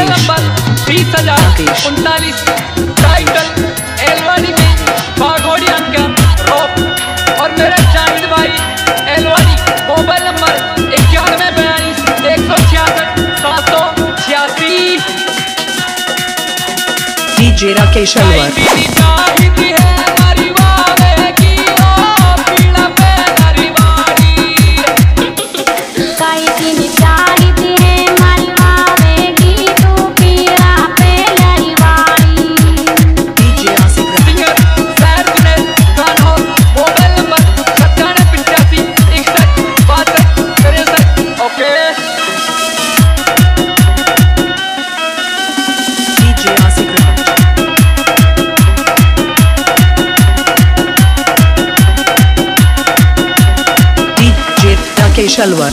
मेरा नंबर बीस हज़ार उनतालीस। टाइटल एलवानी में बाघोड़ी अंकल टॉप और मेरा जावेद भाई एलवानी मोबाइल नंबर इक्यानवे बयालीस एक सौ छियासठ सात सौ छियासी। DJ Rakesh Alwar. şalvar.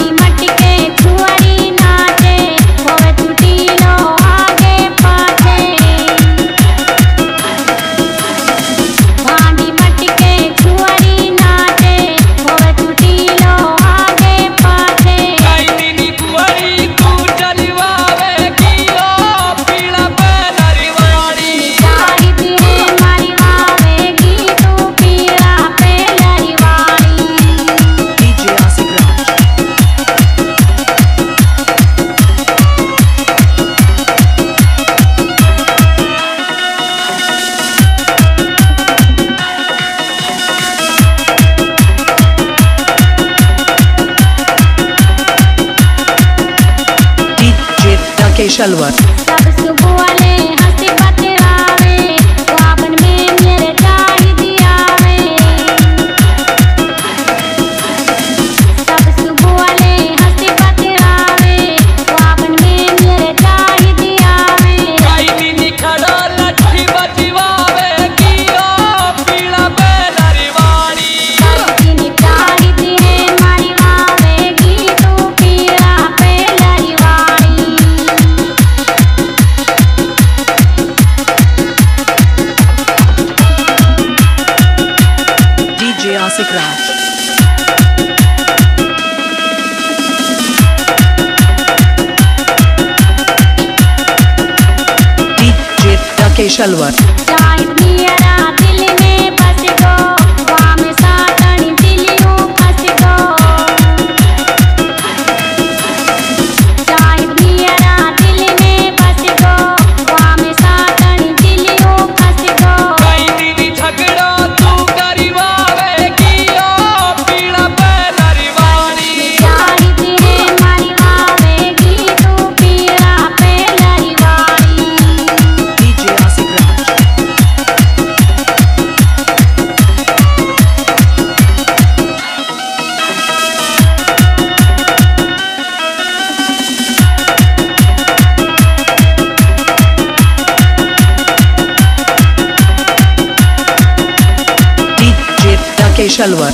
Salvar. मासिक राज केशलवर Shalwar.